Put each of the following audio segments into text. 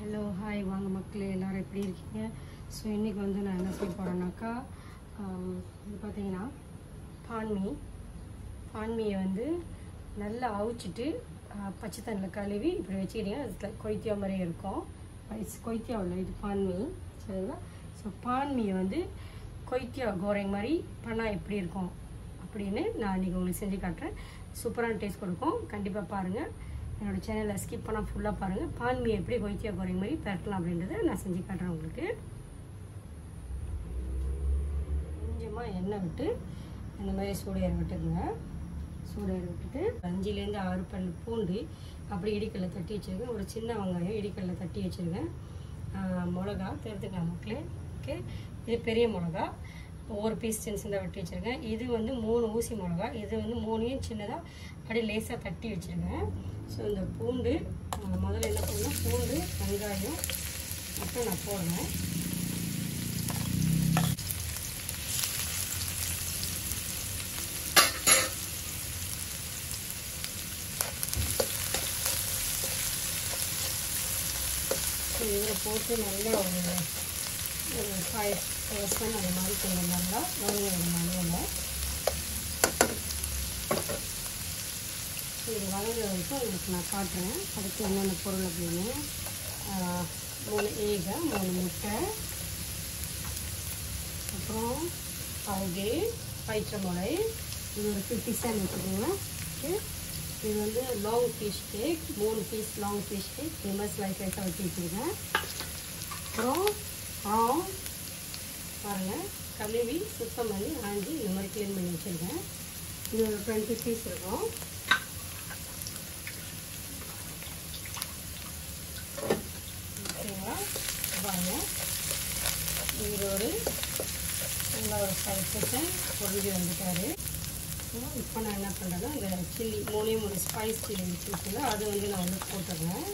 Hello hi வாங்க மக்களே எல்லோரும் எப்படி இருக்கீங்க? ஸோ இன்றைக்கி வந்து நான் என்ன செய்ய போகிறேன்னாக்கா இது பார்த்தீங்கன்னா பான்மி. பான்மீயை வந்து நல்லா அவிச்சிட்டு பச்சை தண்ணியில் கழுவி இப்படி வச்சுக்கிட்டீங்கன்னா அது கொய்த்தியா மாதிரியே இருக்கும். இது கொய்த்தியா இல்லை இது பான்மீ. சரிங்களா? ஸோ பான்மீயை வந்து கொய்த்தியா கோரைங் மாதிரி பண்ணால் எப்படி இருக்கும்? அப்படின்னு நான் இன்றைக்கி உங்களுக்கு செஞ்சு காட்டுறேன். சூப்பரான டேஸ்ட் கொடுக்கும். கண்டிப்பாக பாருங்கள் என்னோடய சேனலை ஸ்கிப் பண்ணால் ஃபுல்லாக பாருங்கள் பான்மியை எப்படி கொய்த்தியா போகிற மாதிரி பரட்டலாம் அப்படின்றத நான் செஞ்சு காட்டுறேன் உங்களுக்கு. கொஞ்சமாக எண்ணெய் விட்டு இந்த மாதிரி சூடையர் விட்டுக்குங்க. சூடையர் விட்டுட்டு அஞ்சுலேருந்து ஆறு பல் பூண்டு அப்படி இடிக்கல்ல தட்டி வச்சுருக்கேன் ஒரு சின்ன வெங்காயம் இடிக்கல்ல தட்டி வச்சுருக்கேன் மிளகா தெரிஞ்சுக்கலாம் மக்களே. ஓகே? இது பெரிய மிளகா. ஒவ்வொரு பீஸ் சின்ன சின்னதாக வெட்டி வச்சுருக்கேன். இது வந்து மூணு ஊசி மிளகா. இது வந்து மூணையும் சின்னதாக அப்படியே லேசாக தட்டி வச்சுருக்கேன். ஸோ இந்த பூண்டு முதல்ல என்ன பண்ணணும்? பூண்டு வெங்காயம் மட்டும் நான் போடுறேன் இதில் போட்டு நல்லா ஒரு ஒரு ஃபைவ் பர்சன்ட் அந்த மாதிரி கொண்டு வந்தாங்களா வதங்க ஒரு மணியில் இது வதங்குற வரைக்கும் உங்களுக்கு நான் காட்டுறேன். அதுக்கு என்னென்ன பொருள் அப்படின்னு. மூணு ஏக மூணு முட்டை. அப்புறம் பவுடே பயிற்றமுளை இது ஒரு ஃபிஃப்டி சென்ட் வச்சுக்கோங்க இது வந்து லாங் ஃபிஷ் கேக் மூணு piece long fish cake famous life slice ஸ்லைஸாக வச்சு வச்சுருக்கேன். அப்புறம் ஆம் பாருங்கள் கழுவி சுத்தம் பண்ணி ஆஞ்சி இந்த மாதிரி க்ளீன் பண்ணி வச்சுருக்கேன். இது ஒரு டுவெண்ட்டி பீஸ் இருக்கும். ஓகேங்களா பாருங்கள் இது ஒரு நல்லா ஒரு ஃபைவ் பர்சன்ட் பொருந்தி வந்துட்டாரு இப்போ நான் என்ன பண்ணுறேன்னா இந்த சில்லி மூணே மூணு ஸ்பைஸ் சில்லி வச்சுருக்கல அது வந்து நான் வந்து போட்டுடுறேன்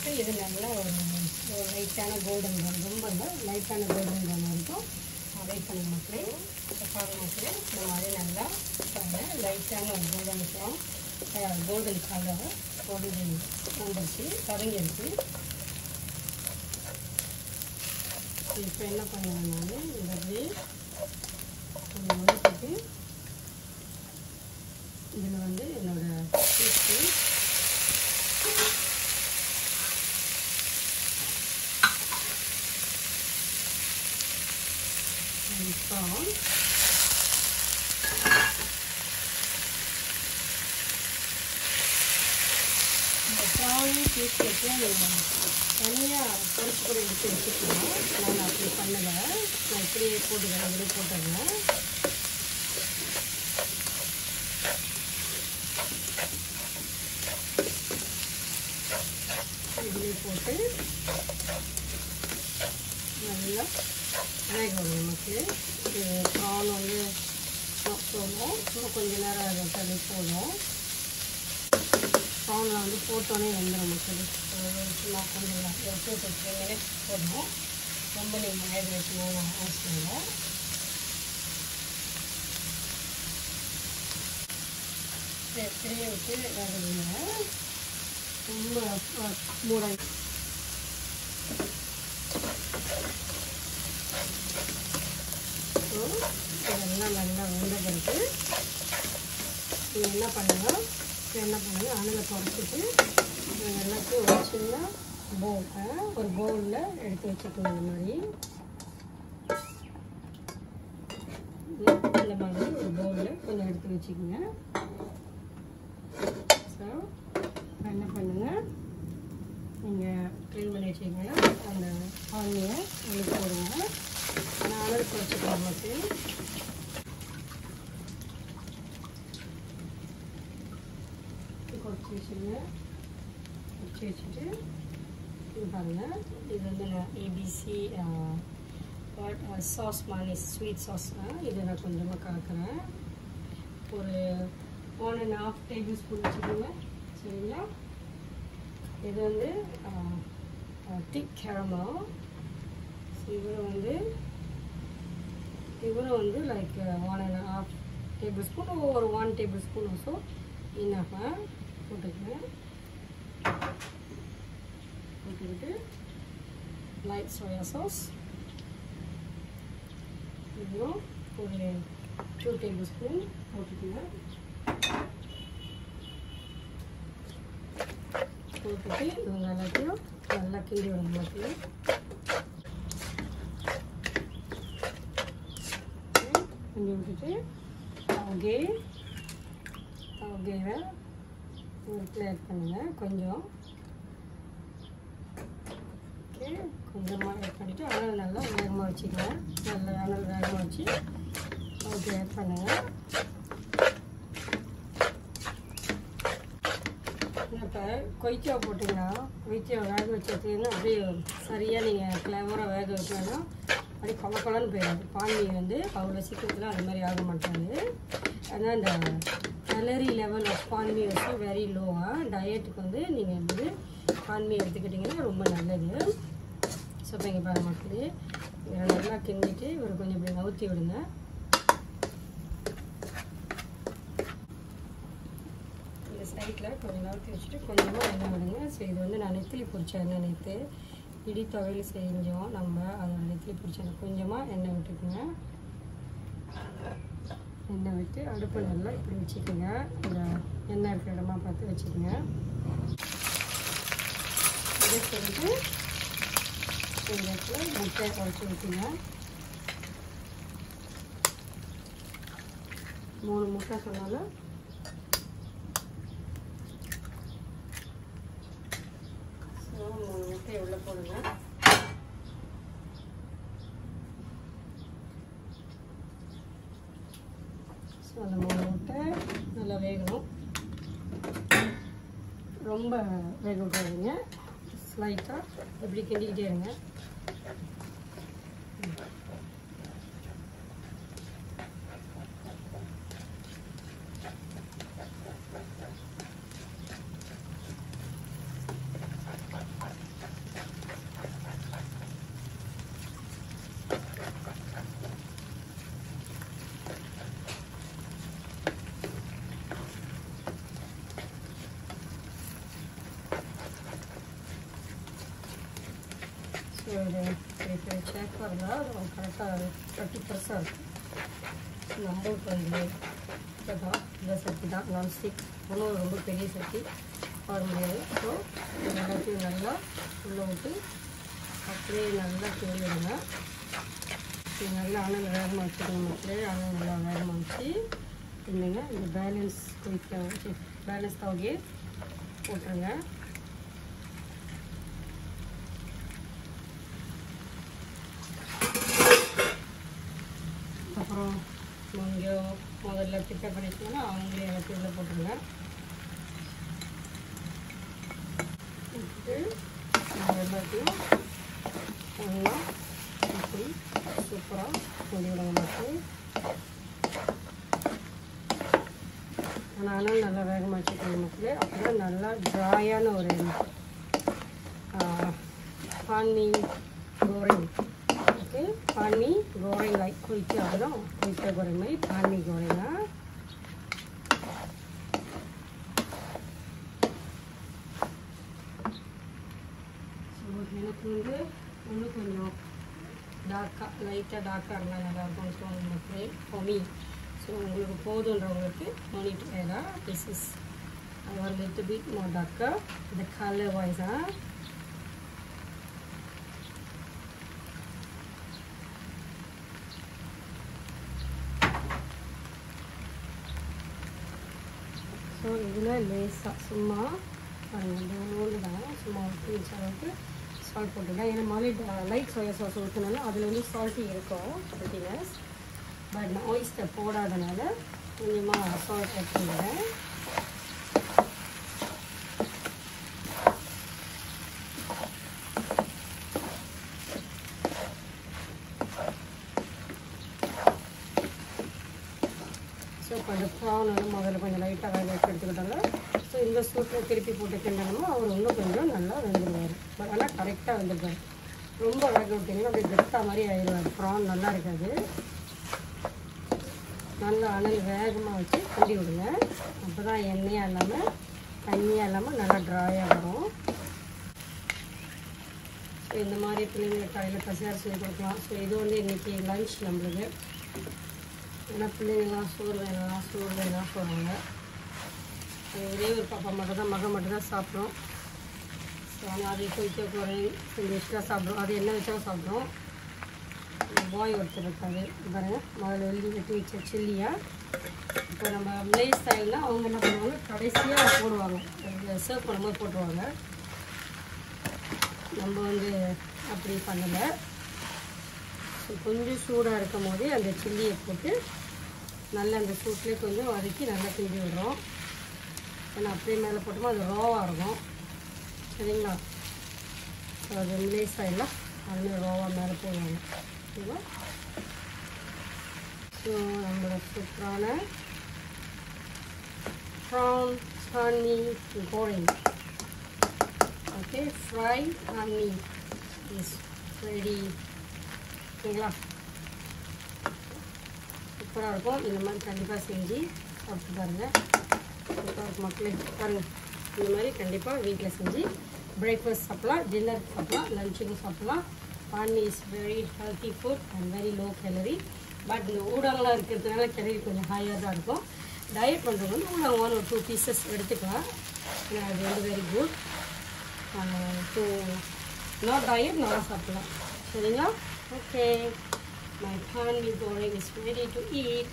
போட்டு இது நல்லா ஒரு லைட்டான கோல்டன் ப்ரௌன் ரொம்ப லைட்டான கோல்டன் ப்ரௌன் வரைக்கும் வெயிட் பண்ணி மக்களே இப்போ பாருங்க மக்களே இந்த மாதிரி நல்லா பாருங்க. லைட்டான ஒரு கோல்டன் ப்ரௌன் கோல்டன் கலர் பொருள் வந்துருச்சு தொடங்கிருச்சு. இப்போ என்ன பண்ணுவேன் நான்? இந்த அப்படியே கொஞ்சம் இதில் வந்து என்னோடய சீட்டு and prawn. இந்த ப்ரானையும் தனியாக பொறிச்சு கூட எடுத்து எடுத்துக்கலாம் நான் அப்படி பண்ணலை. நான் இப்படியே போட்டுக்கிறேன் இப்படி போட்டுடுறேன். இதுலேயே போட்டு நல்லா வேக நமக்கு. ப்ரான் வந்து போதும் இன்னும் கொஞ்சம் நேரம் அதை தள்ளி போதும் ப்ரானில் வந்து போட்டோன்னே வந்துடும் மக்கள். சும்மா கொஞ்சம் ஒரு டூ டு த்ரீ மினிட்ஸ் ரொம்ப நீங்கள் வேக வைக்கணும் அவசியம் இல்லை திரையை விட்டு ரொம்ப மூட. இதெல்லாம் நல்லா வெந்த பிறகு நீங்கள் என்ன பண்ணுங்க இப்போ என்ன பண்ணுங்க அணில் குறைச்சிட்டு எல்லாத்தையும் ஒரு சின்ன பவுல் ஒரு பவுலில் எடுத்து வச்சுக்கணும் இந்த மாதிரி. இந்த மாதிரி ஒரு பவுலில் கொஞ்சம் எடுத்து வச்சுக்கோங்க. ஸோ என்ன பண்ணுங்கள் நீங்கள் க்ளீன் பண்ணி வச்சிங்கன்னா அந்த ஆனியை உங்களுக்கு போடுங்க. நான் அளவு குறைச்சிக்கலாம் நமக்கு குறைச்சி வச்சுருங்க குறைச்சி வச்சுட்டு பாருங்கள் இது வந்து நான் ஏபிசி சாஸ் மானி ஸ்வீட் சாஸ் இதை நான் கொஞ்சமாக கலக்கிறேன். ஒரு one and half tablespoon வச்சுக்கோங்க. சரிங்களா? இது வந்து திக் கேரமோ இவரும் வந்து இவரும் வந்து like one and half tablespoon ஒரு ஒன் டேபிள் ஸ்பூன் ஆல்சோ இன்னஃபாக போட்டுக்கிறேன் போட்டுக்கிட்டு லைட் சோயா சாஸ் இதுவும் ஒரு டூ டேபிள் ஸ்பூன் போட்டுக்கோங்க. போட்டுட்டு இவங்க எல்லாத்தையும் நல்லா கிண்டி விடணும் மக்களே கிண்டி விட்டுட்டு அவகே அவகேவை ஒரு ஆட் பண்ணுங்கள் கொஞ்சம். ஓகே கொஞ்சமாக ஆட் பண்ணிவிட்டு அனல் நல்லா வேகமாக வச்சுக்கலாம். நல்லா அனல் வேகமாக வச்சு ஓகே ஆட் பண்ணுங்கள் இப்போ கொய்த்தியா போட்டிங்கன்னா கொய்த்தியா வேக வச்சதுன்னா அப்படியே சரியாக நீங்கள் ஃப்ளேவராக வேக வைக்கணும். அப்படியே கொல கொலன்னு போயிடும் பானி வந்து அவ்வளோ சீக்கிரத்தில் அது மாதிரி ஆக மாட்டாது. ஆனால் இந்த கலரி லெவல் ஆஃப் பான்மி வச்சு வெரி லோவாக டயட்டுக்கு வந்து நீங்கள் வந்து பான்மி எடுத்துக்கிட்டிங்கன்னா ரொம்ப நல்லது. ஸோ இப்போ இங்கே பாருங்க மக்களே. இதை நல்லா கிண்டிட்டு ஒரு கொஞ்சம் இப்படி நவுத்தி விடுங்க. இந்த சைட்டில் கொஞ்சம் நவுத்தி வச்சுட்டு கொஞ்சமாக எண்ணெய் விடுங்க. ஸோ இது வந்து நான் நெத்திலி பொறிச்சேன் எண்ணெய் நேற்று இடி துவையல் செஞ்சோம். நம்ம அதோட நெத்திலி பிடிச்சது கொஞ்சமாக எண்ணெய் விட்டுக்குங்க. எண்ணெய் விட்டு அடுப்பு நல்லா இப்படி வச்சுக்கோங்க. இந்த எண்ணெய் இருக்கிற இடமா பார்த்து வச்சுக்கோங்க. இதை சொல்லிட்டு இந்த இடத்துல முட்டையை குறைச்சி ஊற்றுங்க மூணு முட்டை சொன்னாலும் ஸோ மூணு முட்டையை உள்ளே போடுங்க. ஸோ அந்த மூணு முட்டை நல்லா வேகணும். ரொம்ப வேக விடாதீங்க ஸ்லைட்டாக இப்படி கிண்டிக்கிட்டே இருங்க. ஸோ இது இப்போ செக் கரெக்டாக தேர்ட்டி பர்சன்ட் நம்மளுக்கு வந்து இதுதான் இந்த சட்டி தான் ஸ்டிக் ஒன்றும் ரொம்ப பெரிய சட்டி வர முடியாது ஸோ எல்லாத்தையும் நல்லா உள்ளே விட்டு அப்படியே நல்லா கிண்டிடுங்க நல்லா அனல் வேகமாக வச்சுக்கணும் அப்படியே அனல் நல்லா வேகமாக வச்சு இல்லைங்க இந்த பேலன்ஸ் குயிக்காக பேலன்ஸ் தவகே போட்டுருங்க அப்புறம் கொஞ்சம் முதல்ல பிக்கப் பண்ணிட்டீங்கன்னா அவங்களே எனக்கு உள்ள போட்டுருங்க. எல்லாத்தையும் நல்லா இப்படி சூப்பராக கொண்டு விடுங்க மட்டும் ஆனாலும் நல்லா வேகமாக வச்சுக்கணும் மக்களே அப்புறம் நல்லா ட்ராயான ஒரு பாண்டி கோரிங் பானி கோரிங் லைக் குயிச்சு ஆகணும் குயிச்ச கோரிங் எனக்கு வந்து இன்னும் கொஞ்சம் டார்க்காக லைட்டாக டார்க்காக இருந்தால் நல்லாயிருக்கும்னு தோணும் மக்களே பொமி ஸோ உங்களுக்கு போதுன்றவங்களுக்கு நோனிட்டு வேணா திஸ் இஸ் ஒரு லிட்டில் பீட் மோர் டார்க்காக இந்த கலர் வாய்ஸாக ஸோ இதில் லேசாக சும்மா ஒன்று தான். சும்மா ஒரு பிஞ்ச் அளவுக்கு சால்ட் போட்டுக்கலாம். ஏன்னா மாதிரி லைட் சோயா சாஸ் ஊற்றினாலும் அதில் வந்து சால்ட்டி இருக்கும் சால்ட்டினஸ் பட் நான் ஆயிஸ்டர் போடாதனால கொஞ்சமாக சால்ட் எடுத்துக்கிறேன். ஸோ கொஞ்சம் ப்ரான் வந்து முதல்ல கொஞ்சம் லைட்டாக வேக வச்சு எடுத்துக்கிட்டாங்க. ஸோ இந்த சூட்டில் திருப்பி போட்டு கிண்டணுமோ அவர் இன்னும் கொஞ்சம் நல்லா வெந்துடுவார் பட் ஆனால் கரெக்டாக வெந்துருப்பார். ரொம்ப வேக விட்டிங்கன்னா அப்படியே கெட்டா மாதிரி ஆயிடுவார். ப்ரான் நல்லா இருக்காது. நல்லா அனல் வேகமாக வச்சு கிண்டி விடுங்க. அப்போ தான் எண்ணெயாக இல்லாமல் தண்ணியாக இல்லாமல் நல்லா ட்ராயாக வரும். ஸோ இந்த மாதிரி பிள்ளைங்களுக்கு காலையில் பசியார் செஞ்சு கொடுக்கலாம். ஸோ இது வந்து இன்றைக்கி லஞ்ச் நம்மளுக்கு. ஏன்னா பிள்ளைங்களாம் சோறு வேணாம் சோறு வேணாம் சொல்கிறாங்க ஒரே ஒரு பாப்பா மட்டும் தான் மகன் மட்டும்தான் சாப்பிட்றோம் ஸோ ஆனால் அதை குளிக்க போகிறேன் கொஞ்சம் எக்ஸ்ட்ரா சாப்பிட்றோம் அது என்ன வச்சாலும் சாப்பிட்றோம் பாய் ஒருத்தர் இருக்காரு. பாருங்கள் முதல்ல வெள்ளி வெட்டி வச்ச சில்லியா? இப்போ நம்ம மிளை ஸ்டைல்னால் அவங்க என்ன பண்ணுவாங்க? கடைசியாக போடுவாங்க. சர்வ் பண்ணும்போது போட்டுருவாங்க. நம்ம வந்து அப்படி பண்ணலை. கொஞ்சம் சூடாக இருக்கும் போதே அந்த சில்லியை போட்டு நல்லா அந்த சூட்லேயே கொஞ்சம் வதக்கி நல்லா கிண்டி விடுறோம். ஏன்னா அப்படியே மேலே போட்டோமா அது ரோவாக இருக்கும். சரிங்களா? அது மிளை ஆகிடலாம் அதுமாதிரி ரோவாக மேலே போடுவாங்க. ஓகேவா ஸோ நம்மளோட சூப்பரான prawn honey கோரிங் okay fry honey is ready ஓகேங்களா? சூப்பராக இருக்கும். இந்த மாதிரி கண்டிப்பாக செஞ்சு சாப்பிட்டு பாருங்கள் சூப்பராக இருக்கும் மக்களே. பாருங்கள் இந்த மாதிரி கண்டிப்பாக வீட்டில் செஞ்சு பிரேக்ஃபாஸ்ட் சாப்பிட்லாம் டின்னருக்கு சாப்பிட்லாம் லஞ்சுக்கும் சாப்பிட்லாம். பானி is very healthy food and very low calorie but இந்த ஊடகங்களாக இருக்கிறதுனால கேலரி கொஞ்சம் ஹையாக தான் இருக்கும். டயட் பண்ணுறது வந்து ஊடகம் ஒரு டூ பீசஸ் எடுத்துக்கலாம். ஏன்னா அது வந்து very good so not diet நல்லா சாப்பிட்லாம். சரிங்களா? Okay, my pan mee goreng is ready to eat.